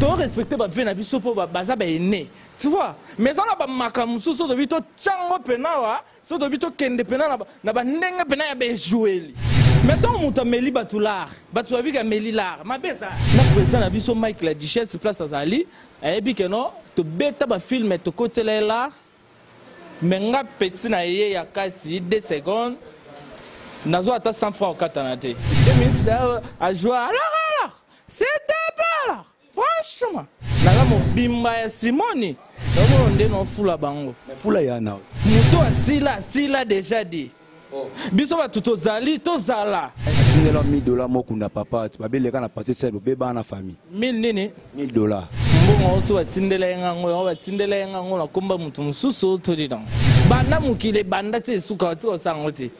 to respecter ba vie na biso po baza ba aîné tu vois mais eza na bamaka mosusu oyo tobi totyango mpena wa so tobi tokende mpena na bandenge mpena ya bejoueli mais ntango moto ameli bato lar bato babiki ameli lar mabe eza na président na biso mike la duchesse place azali ayebi keno tobeta bafilme tokotela ye lar mais nga peti na ye ya kati 2 secondes nazwa ata 100 franc okatana te 2 minutes d'ailleurs ajoua alara C'est un pala, franchement. Naza mobimba ya Simoni. Nakomo nde no fula bango. Fula ya na. Muto asila sila déjà dit. Oh. Biso batu tozali tozala. Atindela 1000 dollars mokunda papa, babeleka na passé sel beba na famille. 1000 nini? 1000 dollars. Mbongo oso batindela ye ngango, yango batindela ye ngango na komba mutu mosusu toli nango. Banda mokili ebanda ti esuka otika osango te.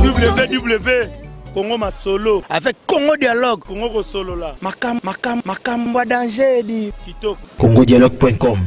www Congo Masolo avec Congo Dialogue Congo Kosolola Makam Makam Makambwa Danger di Kitoko Congo Dialogue.com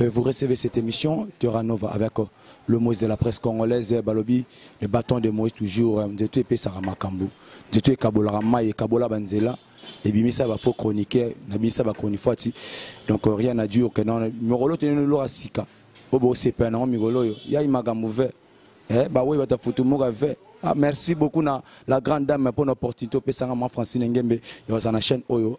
Euh, vous recevez cette émission, Terra Nova, avec euh, le Moïse de la presse congolaise, euh, Balobi, le bâton de Moïse toujours, Nzetu et Pesara Makambu, Nzetu et Kabola Maye, Kabola Banzela, et Bimisa va faux chroniquer, Nabisa va chronifuati, donc rien à dire que non, Mirolo tenait le loi Sika, Obo Sepen, non, Mirolo, Yai Magambu vert, eh, bah oui, Bata Foutou Moura vert. Ah, merci beaucoup na la grande dame pour l'opportunité, Pesara Ma Francine Ngembe, il y a une chaîne Oyo. Oh,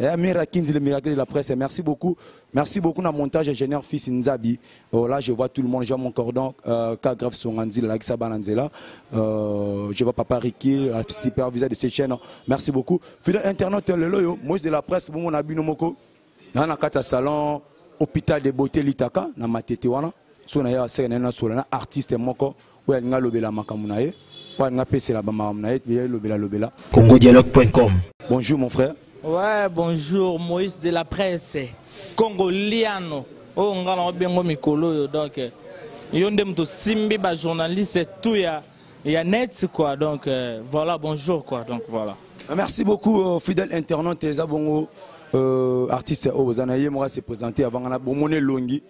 Eh, Mira Kinzi, le miracle de la presse, merci beaucoup. Merci beaucoup na montage ingénieur Fils Nzabi. Oh, là, je vois tout le monde, je vois mon cordon, euh, Kagraf Songanzi, la Laksa Bananzela. Euh, je vois Papa Ricky, la superviseur de cette chaîne. Merci beaucoup. Fidèle internaute, le loyo, moi de la presse, bon, on a bino moko. Dans la carte salon, hôpital de beauté Litaka, na Matetewana. Sona ya sena na solana, artiste moko. oyo alingi alobela makambo na ye oyo alingi apesela bamakambo na ye ye elobela lobela congodialogue.com bonjour mon frère ouais bonjour moïse de la presse congoliano oyo ngai na obengo mikolo oyo donc yo nde moto osimbi bajournaliste tout ya ya net quoi donc euh, voilà bonjour quoi donc voilà ah, merci beaucoup euh, fidèle internaute eza bongo euh, artiste oyo boza na ye moko ase présente avant ngana bomoni elongi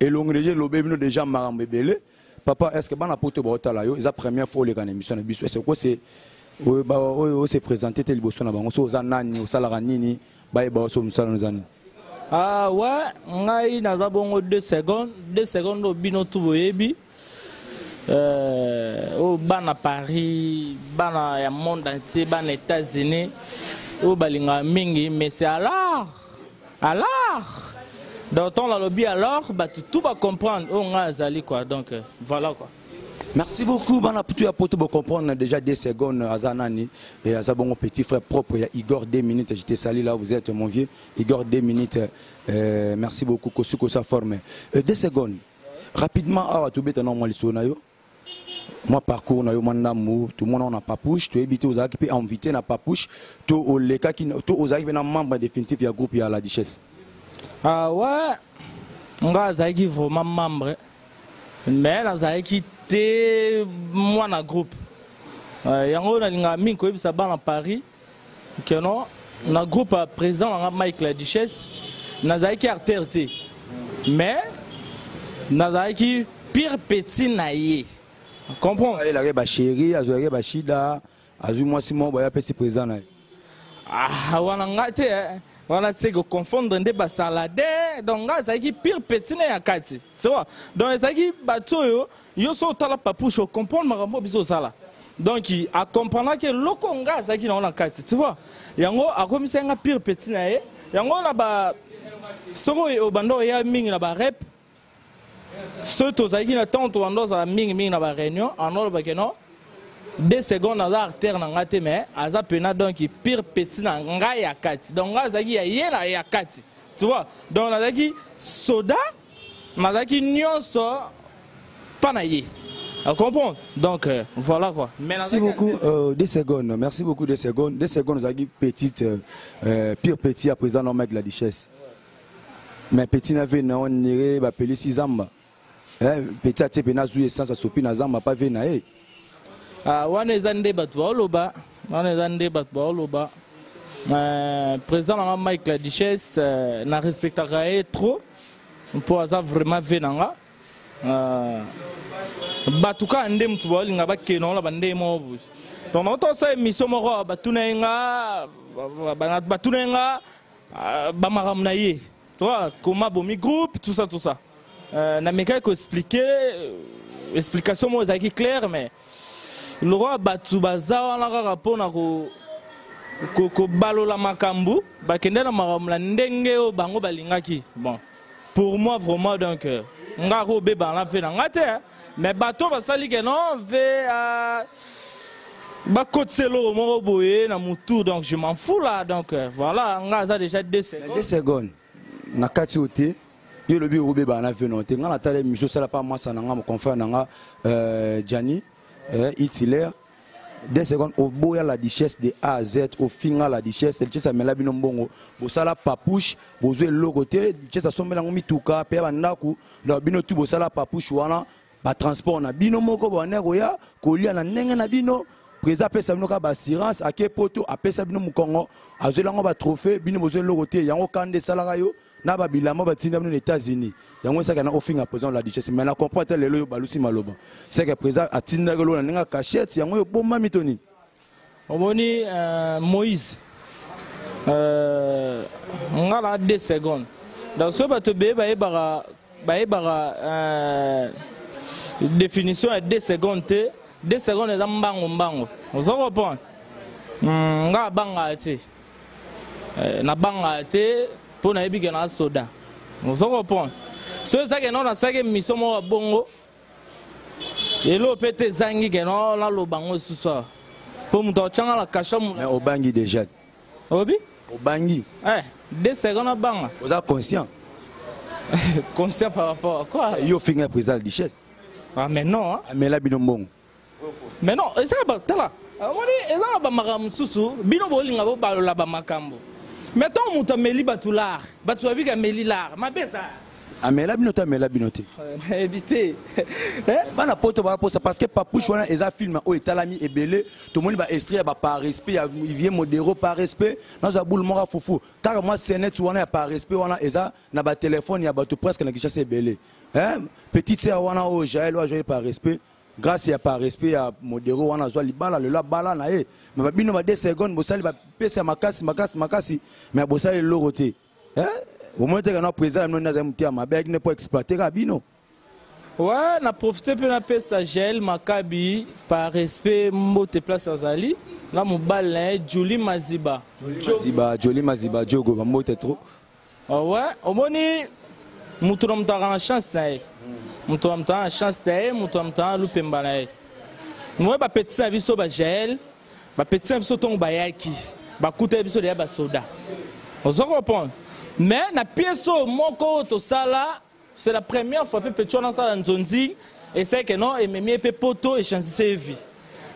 elongi deja elobe bino deja makambo ebele Papa, est-ce que bana poto ba otala yo, eza première fois oleka na émission na biso. Est-ce que c'est oyo ba oyo se présenter te liboso na bango, so oza nani, osalaka nini, ba ye ba so musala na zani. Ah ouais, ngai naza bongo 2 secondes, 2 secondes obino tout boyebi. Euh, oyo bana paris bana ya monde entier bana états-unis oyo balingaka mingi mais c'est alors Alors donc ntango nalobi alors bato tout bacomprendre oyo oh, ngai azali quoi donc euh, voilà quoi merci beaucoup bana putu ya poto bocomprendre déjà deux secondes aza nani et aza bongo petit frère propre ya igor deux minutes je te salue là vous êtes mon vieux igor deux minutes euh, merci beaucoup kosukosa forme euh, deux secondes rapidement awa tobeta na mwa lisolo na yo mwa parcours na yo mwa ndambu tomona yo na papouche toyebi te ozalaki mpe invité na papouche to olekaki to ozalaki mpe na membre définitif ya groupe ya la duchesse ah ouais nga azalaki vraiment membre mais nazalaki te mwana groupe euh, yango nalingaka mingi koyebisa bana paris que non na groupe ya président na nga mike la duchesse nazalaki artère te mais nazalaki pire petit na ye comprend ayelaki bachéri azwaki bashida azwi mwasi moko boye apesi président na ye ah, wana nga te eh. wana se koconfondre nde basalade donc nga azalaki pire petit na ya kati cewa donc ezalaki bato oyo yo so otala papouche ocomprendre makambo biso osala donc acomprendaki eloko ngai azalaki nango na kati tu vois yango akomisaki ngai pire petit na ye yango na ba soki obanda oya mingi na barep soki tozalaki na ntango tobanda ozala mingi mingi na baréunion anda olobake non deux secondes aza artère na ngai te mais aza mpena donc pire petit na ngai ya kati donc ngai azalaki ya ye na ya kati tu vois donc nazalaki soda mazalaki nyonso mpa na ye comprendre donc euh, voilà quoi Mais merci beaucoup euh, deux secondes merci beaucoup deux secondes deux secondes ozalaki petite euh, euh, pire petit ya président normal de la duchesse mais petit na vie na onire bapelisi zamba eh, petit atie mpe nazwi essence asopi na zamba mpa vie na ye Ah, wana eza nde bato baoloba wana eza nde bato baoloba euh, président na nga mike la duchesse euh, na respectaka ye trop mpo aza vraiment ve na nga euh, bato kaka nde moto baolinga bakende wana bandenge moko boye donc nakotosa émission moko batuna ye nga batuna ye nga bamakambo na ye Toi, comment bomi groupe, tout ça, tout ça. Euh, na mekaki ko expliquer euh, explication moi ezalaki claire mais lokola bato baza wana kaka mpo na ko kobalola makambo bakende na makambo na ndenge oyo bango balingaki bon pour moi vraiment donc euh, nga ko obebana mpe na nga te hein. mais bato basali ke non va bakotisa eloko moko boye na motu donc je m'en fous là donc euh, voilà nga aza déjà 2 secondes 2 secondes na kati oyo te yo olobi okobebana na veno te ngai natala émission osala mpa masa na ngai moconfrère na ngai euh, jani euh, itilaire deux secondes oboya la duchesse de a à z ofinga la duchesse duchesse amela bino mbongo bosala papouche bozwa eloko te duchesse asombela yango mituka mpe ya bandako donc bino tu bosala papouche wana batransport na bino moko bwana koya kolia na ndenge na bino président apesa bino kaka baassurance ake poto apesa bino mokongo azweli yango batrophée bino bozwa eloko te yango kanda esalaka yo na ba bilamba batinda bino na États-Unis yango esaka na ofinga président la duchesse mais na comprend ata lelo yo balusi maloba c'est que président atinda ke lona ninga cachette yango yo bomba mitoni omoni euh, Moïse euh, ngala 2 secondes donc so bato beye bayebaka bayebaka euh, définition ya 2 secondes te 2 secondes eza mbango mbango ozo comprendre hmm, nga abanga te eh, na banga te mpo nayebi ke na soda ozo comprendre so eza ke no nasalaki émission moko ya bongo lelo mpe te ezangi ke no naloba yango lisusu awa mpo moto akotyanga na kasha mais obangi déjà obi obangi eh, de seconde abanga oza conscient conscient par rapport à quoi yo ofinga ya président la duchesse ah mais non hein? amela bino mbongo mais non eza na batala omoni eza na bamakambo mosusu bino bolinga bobalola bamakambo mais ntango moto ameli bato lar bato babiki ameli lar mabe eza amela bino to amela bino te nayebi te eh? bana poto baposa parce que papouche wana eza film oyo etalami ebele tomoni baestri ya bapar respect ya vie modero par respect nazwa boule moko fufu kaka mwa senet wana ya par respect wana eza na batelefone ya bato presque na kinshasa ebele eh, petite sœur wana oyo jael oyo azwaki par respect grâce ya par respect ya modero wana azwa libala lelo abala na ye me babino ba 2 seconde bosali bapesi ya makasi makasi makasi me bosali eloko te eh, omoni teke na président ya bino nde azali motema mabe ayaki nde mpo exploite kaka bino wa na profite mpe napesa jael makabi par respect mbote place azali na mobali na ye joli maziba maziba joli maziba jogo bambote trop owe ah omoni moto na moto aka na chance na ye moto na moto aa na chance na ye moto na moto aa lupemba na ye moye bapetisi na biso bajael bapetisi na biso ntongo bayaki bakutaki biso deya basoda ozo comprendre mais na piese oyo moko oyo tosala c'est la première fois mpe petit wana asala nzonzi eseke no ememi ye mpe poto echangise ye vie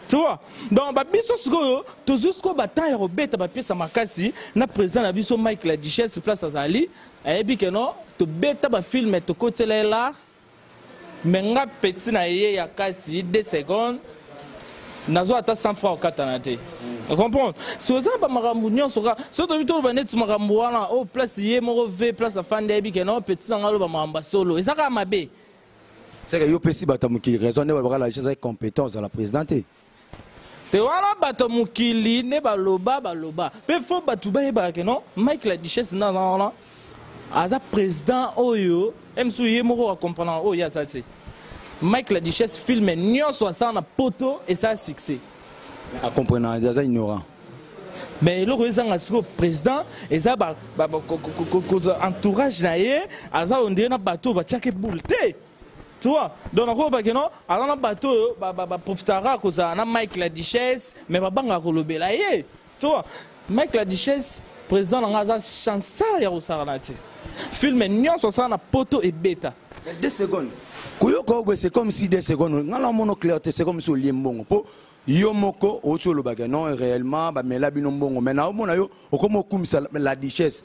tu vois donc babiso sikoyo tozwi sikoyo batemp ya kobeta bapesa makasi na président na biso mike la duchesse place azali ayebi ke no tobeta bafilme tokotela ye lar me nga peti na ye ya kati de seconde nazwa ata 100 franc okatana te comprendre si oza ba makambo nyonso ka soki tobi toloba neti makambo wana oyo oh, place ye moko ve place afandi ayebi ke no petit na ngai aloba makambo ya solo eza kaka mabe seke yo opesi bato ya mokili raison nde balobaka la justice ezali compétent ozala président te te wana bato mokili nde baloba baloba mpe fo bato bayebaka ke no mike la duchesse nana wana aza president oyo ye mosusu ye moko akomprenaka oyo ye aza te mike la duchesse filme nyonso asala na poto esala succès akomprenaka aza ignorant mais eloko ezanga sikoyo président eza entourage na ye aza ondire na bato oyo batiaki boule te tu vois donc nakobaki no aza na bato oyo baprofitaka kozala na mike la duchesse mais babangaka kolobela ye Tu vois, Mike la Duchesse, président nanga aza chanceur ya kosakana te. Film nyonso asala na poto ebeta. Deux secondes. Koyoka oyo c'est comme si deux secondes. Nga na mono clair te c'est comme si olie mbongo. Po yo moko oti olobaka non réellement bamela bino mbongo mais naomona yo okoma okumisa la duchesse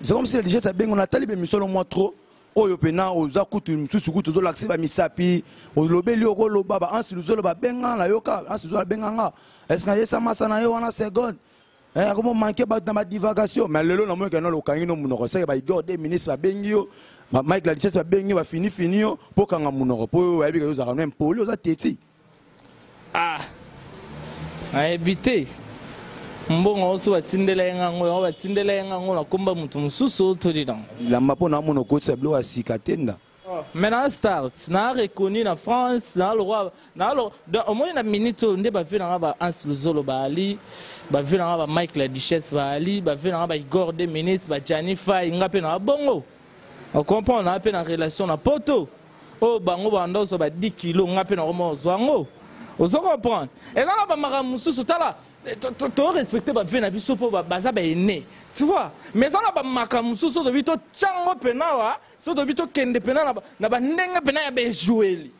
c'est comme si la duchesse abengo natali bemisolo mwa trop oyo pena oza kutu mosusu kutu ozolakisa bamisapi olobeli okoloba baansi luzolo babenga na yoka ansi luzolo abenga nga eske ayesa masa na ye wana seconde eh, akomo manke bato na badivagation mais lelo namoni kena lokangi no monoko seke baigor de ministre babengi yo mike ladichese babengi yo bafinifini yo mpo okanga monoko mpo oyo oyebika yo ozalaka no impoli oza teti ah nayebi te mbongo oso batindela ye ngango yango batindela ye ngango na komba moto mosusu otoli nango bilamba mpo na amona okotisa biloko ya sika tenda oh, mais na start na reconnu na france na lokwa na lo omoni na minute oyo nde bavie nanga ba ans luzolo baali bavie nanga ba mike la duchesse baali bavie nanga ba igor 2 minutes ba jani fai nga mpe na bongo ocomprendre na mpe na relation na poto oyo bango banda ozwa ba 10 kilo nga mpe nakoma ozwa yango ozo comprendre eza na bamakambo mosusu tala eh, torespecte bave na biso mpo baza baene tu vois mais eza na bamakambo mosusu otobi totya yango mpena wa so tobi tokende mpena na bandenge mpena ya bejoueli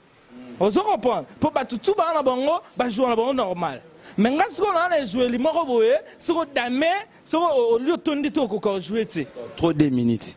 ozo comprendre mpo bato tu baa na bango bajoua na bango normal me nga sikoyo naa na ejoueli moko boye soko dame soko oli otondi te okoka ojoue te trop deux minutes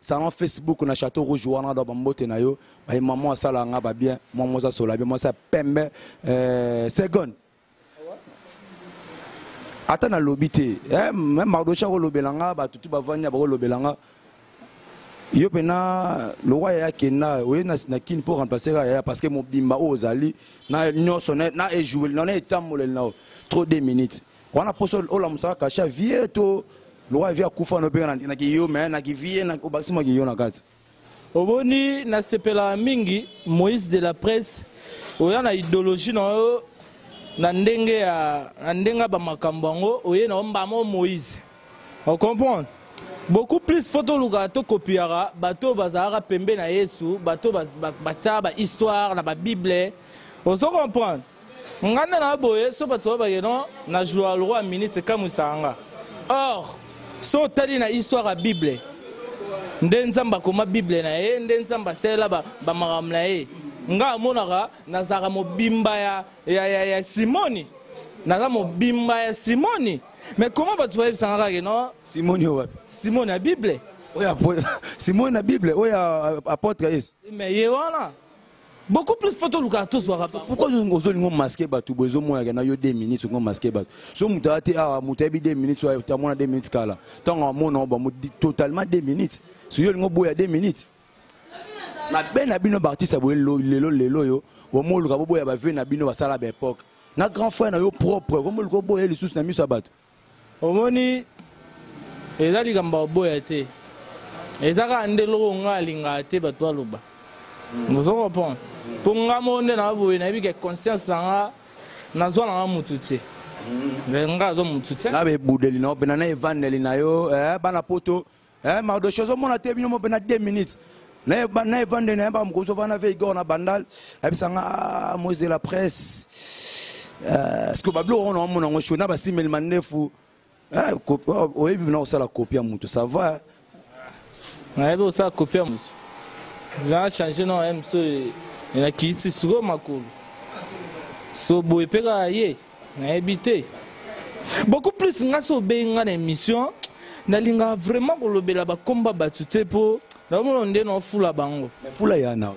salon facebook na chateau rouge wana do bambote na yo baye mama asalaka nga babien mwa mwasi asola bie mwasi ya pembe eh, seconde ata nalobi te eh, me mardocha kolobela nga bato tu bavandi bakolobela nga yo mpena lokwa yaya akenda oye na kini mpo remplace ka yaya parce que mobimba oyo ozali na nyonso na ejoue na na etamboleli na yo trop deux minutes wana poso olamusaka kashi ya vie to lokola vie akufa na obenga na kiyo me na kivie obakisi mwa kiyo na kati oboni nasepelaka mingi moïse de la presse oya na idéologie na yo na ndenge ya na ndenge ya bamakambo yango oye na yo mbama o moïse ocomprendre beaucoup plus fo tolukaka tokopiyaka bato oyo bazalaka pembe na yesu bato batiaka bahistoire na babible ozo comprendre nga nde na boye so bato oyo baye non na joua lokwa minute ekamwisaka nga or so otali na histoire ya bible nde nzambe akoma bible na ye nde nzambe asalela bamakambo na ye nga amonaka nazalaka mobimba ya, ya, ya, ya simoni naza mobimba ya simoni mais comment bato bayebisanga kaka no simoni oyo wapi simoni ya bible oyo simoni na bible oyo apôtre yesu mais ye wana beaucoup plus mpo tolukaka tozwaka bango pourquoi ozolinga omaske bato boye ezomonaka na yo 2 minutes olinga omaske bato so moto aya te awa moto ayebi 2 minutes oyo amona 2 minutes kala ntango amona o bango totalement 2 minutes soki olinga oboya 2 minutes mabe na bino baartiste boye lelo lelo oyo bomoluka boboya bavie na bino basala baepoque na grand frère na yo propre komoluka oboya lisusu na miso ya bato omoni eza likambo oboya te eza kaka nde eloko ngai alingaka te bato baloba ozo comprendre mpo ngai moko nde na boye nayebi ke conscience na nga nazwa na nga motu te ngai aza motu te na bebudeli na yo mpena na evandeli na yo eh, bana poto eh mardoche ozomona te bino mopena 2 minutes na evande na ye mbaka mokozo vana ve igor na bandal ayebisa nga ah, moise de la presse eh, ceque babiloko wana omona yango sho na basimeli mandefu eh, oh, oyebi bina kosala kopi ya motu ça va nayebi kosala kopi ya motu na change na ye mosu elakiti sikoyo makolo so boye mpe kaka ye nayebi te beaucoup plus nga so obeyi nga na émission nalingaka vraiment kolobela bakomba bato te mpo naomona nde naofula bango fula ya na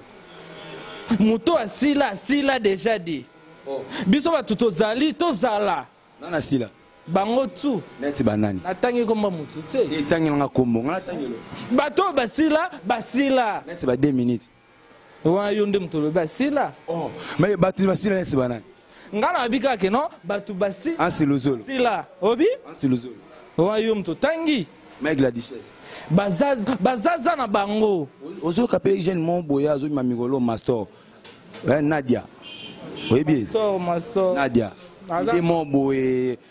moto asila asila deja de oh. biso bato tozali tozala nana asila bango tu neti banani natangi nkomba motu te etangela nga nkombo nga natangelo bato oyo basila basila neti ba 2 minutes wana yo nde moto olobi asila oh, me bato basila neti banani ngai nayebi kaka ke no bato basi ansiluzulu sila obi ansiluzulu wana yo moto otangi mike la duchesse bazaza na bango ozoyoka mpe jeune mo boya azobima mikolo mastor eh, nadia oyebi nadia ide mo boye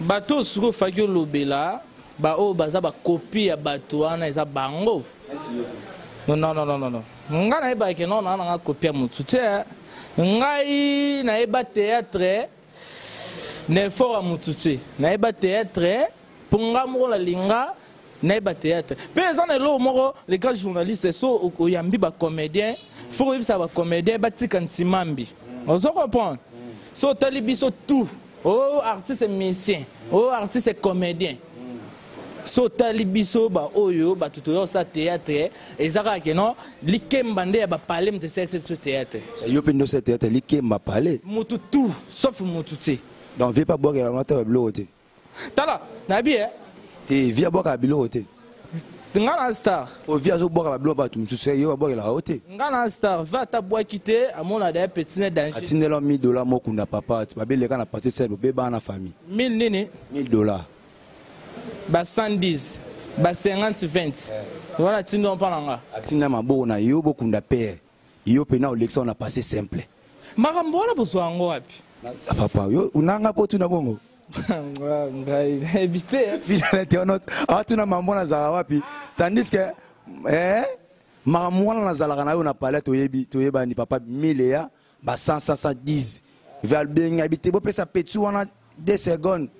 bato oyo sikoyo faki olobela baoyo baza bakopi ya bato wana eza bango nonnnn ngai nayebaka ke nona na ngai kopi ya motu te ngai nayeba teatre na efort ya motu te nayeba teatre mpo nga moko nalinga nayeba théâtre mpe eza na eloko moko le grand journaliste so oyambi bacomédien fo koyebisa bacomédien batika ntimambi ozo comprendre so otali biso tout o oh, artiste musicien o oh, artiste comédien so otali biso baoyo bato toya kosala théâtre eza kaka keno likemba nde ya bapale moto esalisa biso théâtre yo mpe nde osala théâtre likemba pale motu tout sauf motu te donc vie pa bwakela ngo ata babiloko te tala nayebi ye te vi abwaka biloko te nga na star ovi azobwaka babilo bato mosusu ye babwakelaka yo te nga na star va ata bwaki te amona da petit ne danger atindela 1000 dollars mokunda papa babeleka na passé sel bobebaa na famille 1000 nini 1000 dollars ba 110 ba 50 20 wana atindwa mpa na nga atinda maboko na yo bokunda pere yo pena olekisa wana passe simple makambo wana bozwa yango wapi ah, papa yo unanga po tuna bongo ngai nayebi te fidèle internaute atuna mambo nazala wapi tandis que eh, makambo wana nazalaka na yo na palais toyebi toyebani papa mileya ba 100 110 valbe ngabi te bopesa petit wana 2 secondes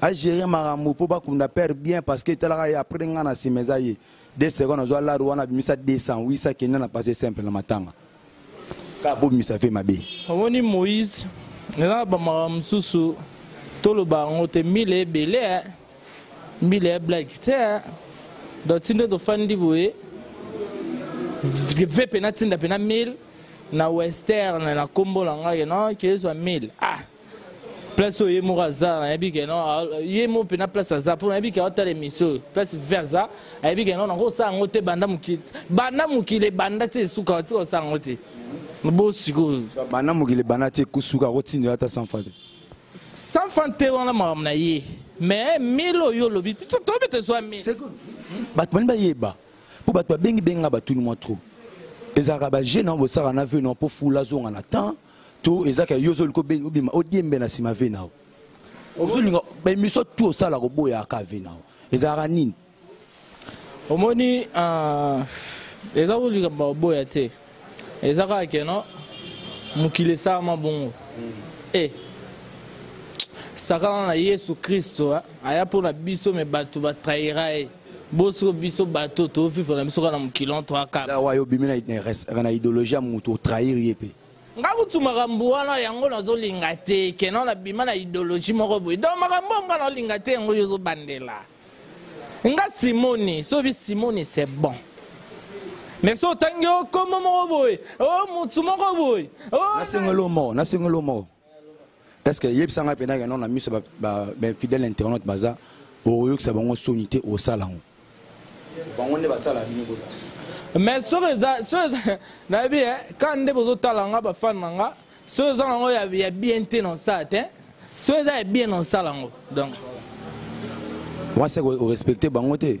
agere makambo mpo bakunda père bien parce que etalaka ye après ngai na nsima eza ye 2 secondes azwa laro wana abimisa 200 wisa kenda na passé simple na matanga ka bobimisa ve mabe omoni moïse eza bamaka mosusu toloba yango te mbila ebele eh. mbila ya blaki te eh. donc ti nde tofandi boye ve mpe natinda mpe na mille na western na nkombo na ngai no kezwa mille ah place oyo ye moko aza nayebi ke no ye moko mpena place aza mpo nayebi ke aotala emission oyo place ve aza ayebi ke no nakosala yango te banda mokili banda mokili ebanda te esuka tika kosala yango te bo sikoyo banda mokili ebanda te kusuka akotinda ata sanfa te sanfa te wana makambo na ye mais mile oyo olobi toyebi tozwa mile bato bani bayeba mpo bato babengi benga batuni mwa trop ezalaka bajeune yango bosaka na ve no mpo fula azonga na temps to eza ke yo ozolinga obima odiembe na nsima ve nao ozolinga baemission tu osala koboyaka ve nao ezalaka nini omoni ah, eza kolika baboya te eza kaka keno mokili esalama bongo e eh, sakana na yesu kristo ah, aya mpo na biso me bato batraira ye boso biso bato tovivre na biso kaka na mokili on trois kaka awa yo obimi na idéologie ya moto otrahir ye mpe nga kutu makambo wana yango nazolinga te kena nabima na idéologie moko boye donc makambo yango nga naolinga te yango yo ozobandela nga simoni sobi simoni c'est bon mais so otangi yo nkombo moko boye o oh, motu moko boye oh, nasengeli omoko nasengeli omoko est-ce que yebisa ngai mpenza keno na miso bafidèle internaute baza okoyokisa bango soni te osala yango bango nde basala bino bozala mais soki eza nayebi eh, ka nde bozotala nga bafane na nga soki eza nango ya bien te na osala te soki eza ya bien na osala yango donc wasi orespecte bango te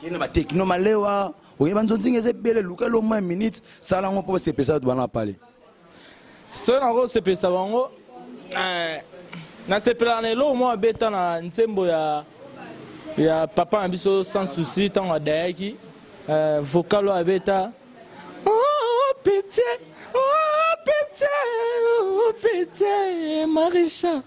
kende ba techno malewa oyeba nzonzinga eza ebele luka elo moins minute sala yango mpo basepesa bato bana pale soki nakosepelisa bango eh, nasepelaka na eloko moko abeta na nzembo ya ya papa na biso sans souci ntango adayaki eh, vocal oyo abeta oh, oh, pitié oh, pitié oh, pitié marisha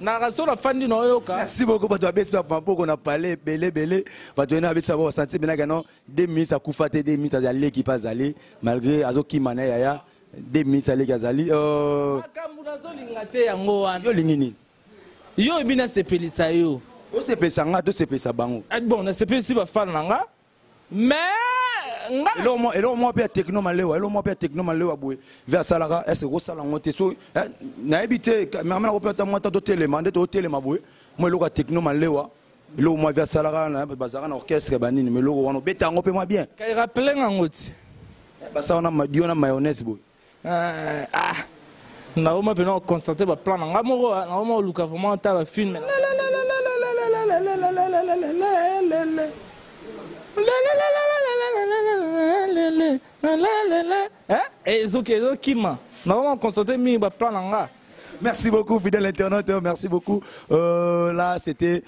nalaka so nafandi na oyoka merci beaucoup bato babeti maboko na palais ebele ebele bato ena babetisa bango basanti mpenaka no 2 minutes akufa te 2 minutes aleki mpe azali malgré azokima na yaya 2 minutes aleki azali oh. makambo nazolinga te yango wana yo olingi nini yo oyebi nasepelisa yo osepelisa nga tosepelisa bango ah, bon nasepelisi bafana na nga mais eloko mwa eloko mwa mpe ya techno malewa eloko mwa mpe ya techno malewa boye ve asalaka ese kosala yango te so eh, nayebi te mama nako mpe ata mwa ta totelema nde totelema boye mwa eloko ya techno malewa eloko mwa ve asalaka na bazalaka na orchestre banini ma eloko wana obeta yango mpe mwa bien kairapelenga yango ti eh, basala na madio na mayonnaise boye Eh, ah, naoma mpe na constate baplan na ngai moko naoma oluka vraiment ata bafilme ezoki ezokima naoma constate mingi baplan na ngai Merci beaucoup, fidèle internaute. Merci beaucoup. Euh, là, c'était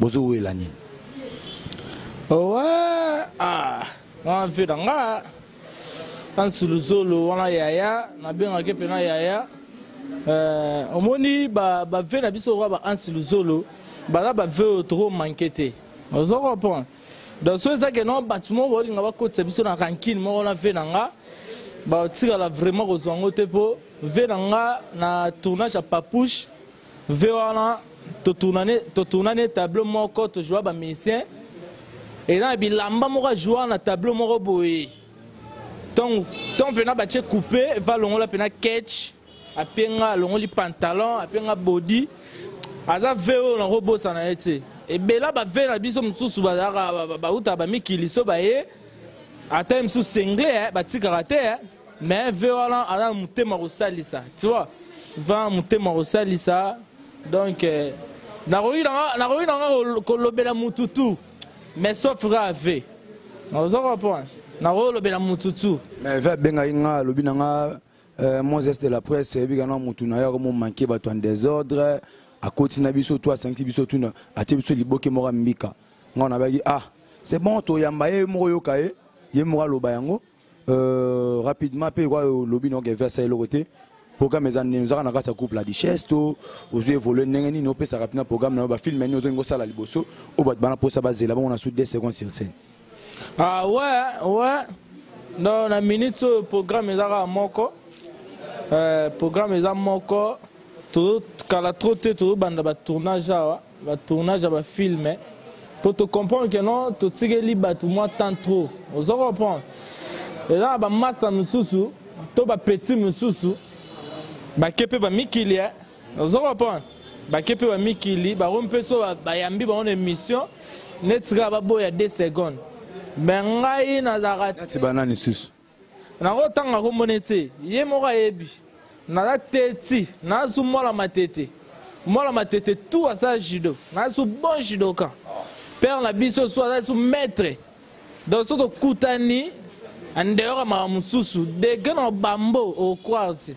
bozo wela nini owe ah wana mpe na nga ansuluzolo wana yaya nabengaki mpe na yaya euh, omoni bave na biso okoa ba ansiluzolo baza bave oyo toko manke te ozo comprendre donc so eza ke no bato moko baolinga bakotisa biso na rankine moko na ve na nga batikala vraiment kozwa yango te mpo ve na nga na tournage ya papouche ve wana totourna ne tableau moko tojoua bamusicien eza na bilamba moko ajoua na tableau moko boye ntongo mpena batie coupe va longola mpena ketch apie nga alongoli pantalon apie nga bodi aza ve oyo nakobosana ye te ebela bave na biso mosusu bazalaka bautaka bamikili so baye ata ye mosusu sengle eh, batikaka te eh. mais ve wana aza na motema kosalisa tu vois va motema kosalisa donc euh, nakoki nanga kolobela motu tu mais sauf ra ve oza comprendre nakoki kolobela motu tu mais ve abengaki nga alobi na nga euh, moses de la presse eyebika na motu na yo akomomanke bato en désordre akoti na biso to asangisi biso tuna atie biso liboke moko ya mbika ngai nabaki ah c'est bon toyamba ye moko yoka ye ye moko aloba yango Euh, rapidement mpe kwa lobi na okeve asala eloko te programme eza nini ozaka na kati ya couple la duchesse to ozwi évolue ndenge nini opesaka mpena programme na yo bafilme nini ozolingi osala liboso oyo bato bana mposa bazela bango na su 2 seconde sur scène ah ouais ouais non na minute oyo programme eza kaka moko euh, programme eza moko tozokala trop te tozobanda batournage awa ba tournage ya ba film eh. po to comprendre que non totikeli bato mwa temps trop ozo comprendre eza na bamasta mosusu to bapetit mosusu bake mpe bamikili eh. ozo comprendre bake mpe bamikili bango mpe so bayambi bango na émission neti kaka baboya 2 secondes me ngai nazalaka neti banani susu nakotanga kombo ne te ye moko ayebi naza teti nazu mwana matete mwana matete tu asala judo nazu bon judoka père na biso so aza su maître donc so tokutani andeyora makambo mosusu degre na bambo okroire te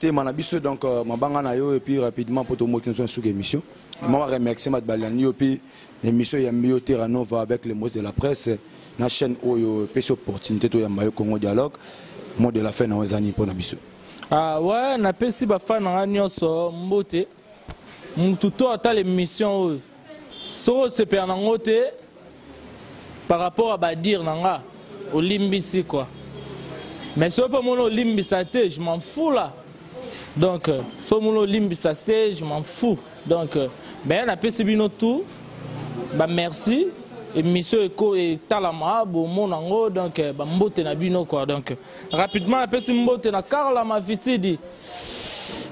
tema na biso donc euh, mabanga na yo epuis rapidement mpo tomoki nyonso nsuka émission mama remercie bato balandi yo mpe émission eyambi yo terra nova avec le mos de la presse na chaîne oyo epesi opportunité toyamba yo congo dialogue mot de la fin na yo eza nini mpo na biso ah ouais napesi bafan na nga nyonso mbote mutu to ata l'émission oyo soko osepela na ngo te par rapport à badire na nga olimbisi quoi mais soki mpe omoni olimbisa te je m'en fous là donc euh, so omoni olimbisa te je m'en fous donc euh, mais napesi bino tout bamerci émission etalama bomona yango donc euh, bambote na bino quoi donc rapidement napesi mbote na carla mavitidi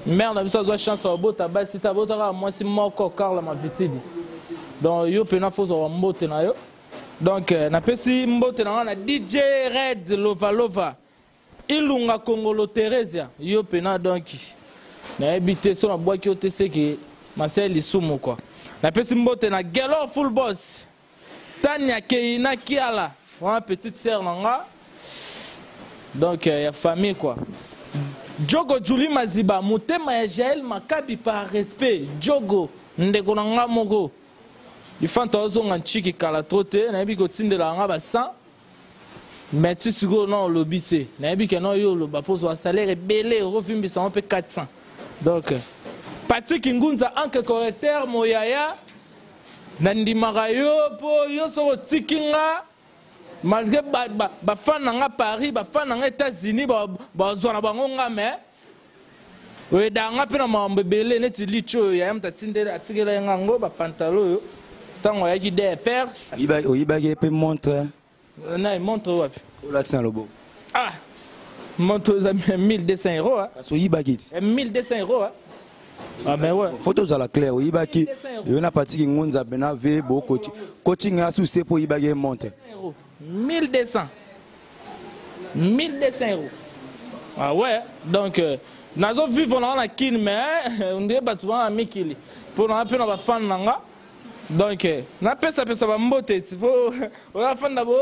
mère na biso azwa chance abota basi te abota kaka mwasi moko carla mavitidi donc yo mpena fo ozwaka mbote na yo donc euh, napesi mbote na ngai na dj red lovalova ilunga kongolo theresia yo mpena donc nayebi te so nabwaki yo te seke masai lisumu kua napesi mbote na gelor full boss tania kei na kiala wana petite sœur na nga donc euh, ya famille quoi jogo juli maziba motema ya jael makabi par respect jogo ndeko na nga moko ifanta ozonga nciki kala tro te nayebi kotindela nga ba 100 mais ti sikoyo na olobi te nayebi ke na yo oloba mpo ozwa salaire ebele okovimbisa yango mpe 400 donc patrik ngunza anke correcteur moyaya nandimaka yo mpo yo soki otiki nga malgré bafan na nga paris bafan na nga états-unis bazwa na bango nga mais oyeda nga mpe na makambo ebele neti lice oyo yaya moto atikela ye nga yango bapantalo oyo ntango ayaki de père oyibaki ye mpe montre euh, naye montre wapi olati na loboko ah montre eza 1200 euro ah. kasi oyibaki ti 1200 eh, euro ah. Ah, fo tozala clair oyibaki yo na patiki ngunza pena ve bo coaching asusi te mpo oyibaki ye montre 1200 1200 euros ah ouais donc euh, nazo vivre nanga na kin mais euh, nde bato banga na mikili mpo nanga mpe na bafane na nga donc euh, napesapesa bambote ti mpo oya fanda bo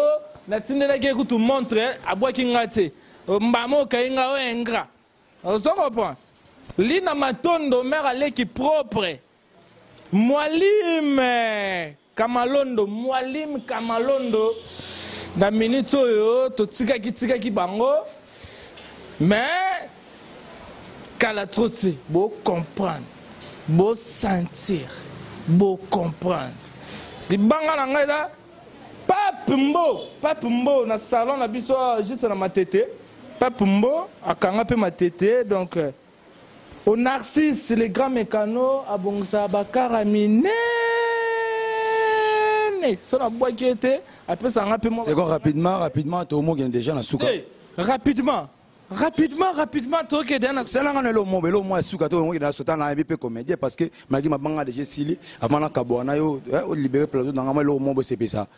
natindelaki ye kutu montre abwaki nga te mbama okayi nga oyo ingra ozo comprendre lina matondo mare aleki propre mwalime Kamalondo, Mwalim Kamalondo, na minute oyo totikaki tikaki bango mais kala trop te bocomprendre bosentir bocomprendre libanga na ngai eza pape mbo pape mbo na salon na biso juste na matete pape mbo akanga mpe matete donc euh, o narcisse le grand mecano abongisaka bakara minene nini so nabwaki ye te apesa nga mpe c'est quoi rapidement rapidement toomokende déjà na suka eh, rapidement rapidement rapidement tokende na salanga na lomo belo mwa suka to ngokende na sota na yebi mpe comédien parce que malgré mabanga déjà esili avant nakabwana yo eh, olibere plateau na ngai ma eloko moko bosepesa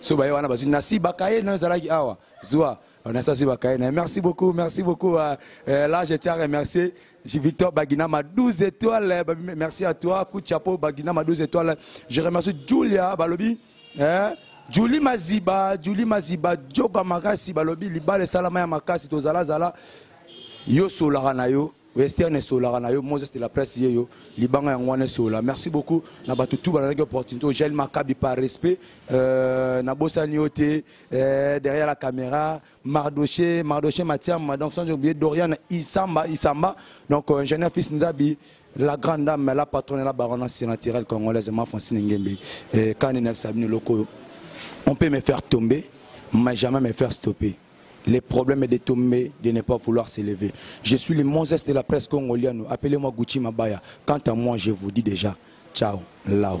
so baye wana bazwi nasi bakaye nayo ezalaki awa zwa nasasi bakaye naye merci beaucoup merci beaucoup uh, uh, là je tiens à remercier Victor Baginama 12 étoiles merci à toi coup de chapeau Baginama 12 étoiles je remercie Julia Balobi hein? Julie Maziba Julie Maziba Djoga Makasi Balobi libale salama ya makasi tozala zala yo solaka na yo western esolaka na yo moses de la presse ye yo libanga yango wana esola merci beaucoup na bato tu balandaki opportunité ogel makabi par respect euh, nabosani yo te euh, derrière la caméra mardoche mardoche matiama donc sans oublier dorian isamba isamba donc euh, ingénieur fils nzabi la grande dame la patronne la baronne sénatirelle congolaise ma francine ngembe euh, kani na sabine lokoyo on peut me faire tomber mais jamais me faire stopper Le problème est de tomber, de ne pas vouloir s'élever. Je suis le monstre de la presse congolienne. Appelez-moi Gucci Mabaya. Quant à moi, je vous dis déjà, ciao, lao.